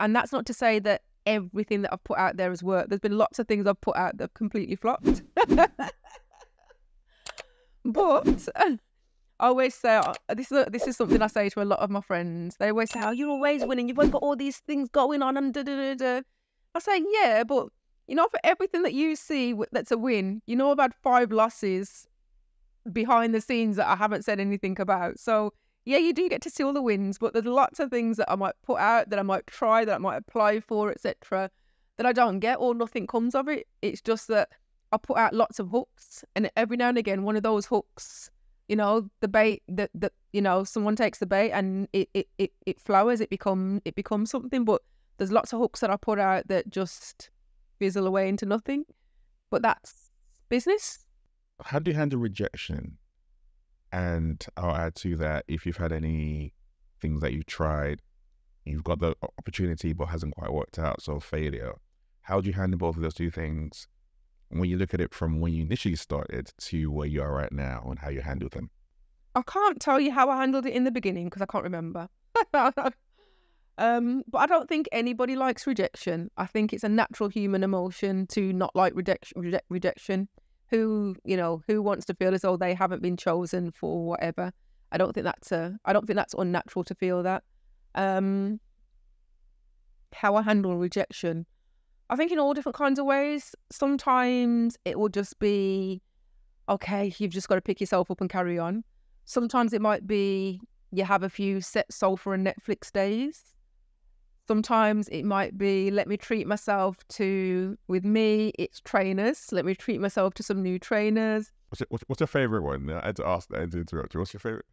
and that's not to say that everything that I've put out there has worked. There's been lots of things I've put out that have completely flopped. but I always say uh, this is this is something I say to a lot of my friends. They always say, "Oh, you're always winning. You've always got all these things going on." And da da da da. I say, "Yeah, but you know, for everything that you see that's a win, you know, had five losses behind the scenes that I haven't said anything about. So." Yeah, you do get to see all the wins, but there's lots of things that I might put out, that I might try, that I might apply for, etc., that I don't get or nothing comes of it. It's just that I put out lots of hooks, and every now and again, one of those hooks, you know, the bait that that you know, someone takes the bait and it it it, it flowers, it become it becomes something. But there's lots of hooks that I put out that just fizzle away into nothing. But that's business. How do you handle rejection? And I'll add to that if you've had any things that you've tried, you've got the opportunity but hasn't quite worked out, so failure. How do you handle both of those two things when you look at it from when you initially started to where you are right now and how you handle them? I can't tell you how I handled it in the beginning because I can't remember. um, but I don't think anybody likes rejection. I think it's a natural human emotion to not like rejection. rejection who you know who wants to feel as though they haven't been chosen for whatever. I don't think that's a i don't think that's unnatural to feel that. Um how i handle rejection. I think in all different kinds of ways sometimes it will just be okay you've just got to pick yourself up and carry on. Sometimes it might be you have a few set soul for and netflix days Sometimes it might be let me treat myself to, with me, it's trainers. Let me treat myself to some new trainers. What's your, what's your favorite one? I had to ask that to interrupt you. What's your favorite?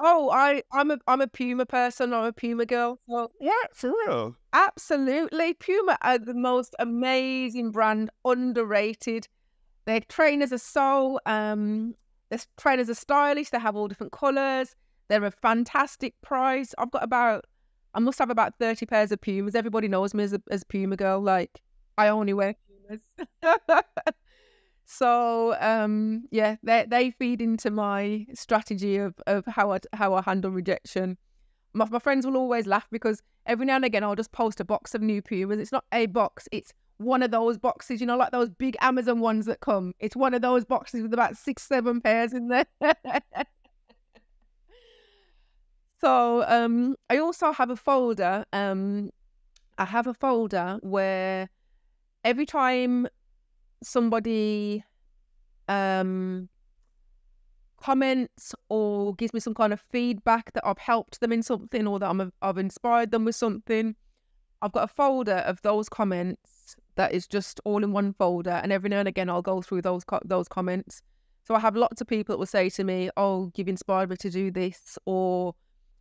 Oh, I, I'm a I'm a Puma person. I'm a Puma girl. So yeah, for real. Absolutely, Puma are the most amazing brand, underrated. Their trainers are so um, their trainers are stylish. They have all different colours. They're a fantastic price. I've got about I must have about 30 pairs of Pumas. Everybody knows me as a as Puma girl. Like, I only wear Pumas. so, um, yeah, they they feed into my strategy of, of how I, how I handle rejection. My, my friends will always laugh because every now and again I'll just post a box of new Pumas. It's not a box, it's one of those boxes, you know, like those big Amazon ones that come. It's one of those boxes with about six, seven pairs in there. So um, I also have a folder. Um, I have a folder where every time somebody um, comments or gives me some kind of feedback that I've helped them in something or that I'm, I've inspired them with something, I've got a folder of those comments that is just all in one folder. And every now and again, I'll go through those co- those comments. So I have lots of people that will say to me, "Oh, you've inspired me to do this," or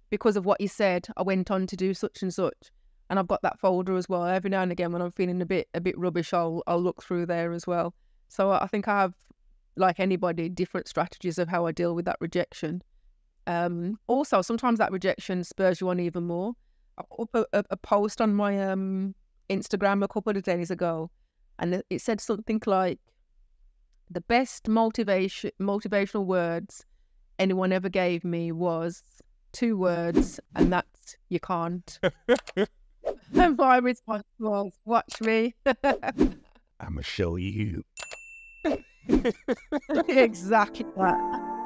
because of what you said, I went on to do such and such. And I've got that folder as well. Every now and again, when I'm feeling a bit a bit rubbish, I'll I'll look through there as well. So I think I have, like anybody, different strategies of how I deal with that rejection. Um, also, sometimes that rejection spurs you on even more. I put a, a post on my um, Instagram a couple of days ago, and it said something like, "The best motivation motivational words anyone ever gave me was two words, and that's you can't. and my response was, watch me. I'ma show you. exactly that.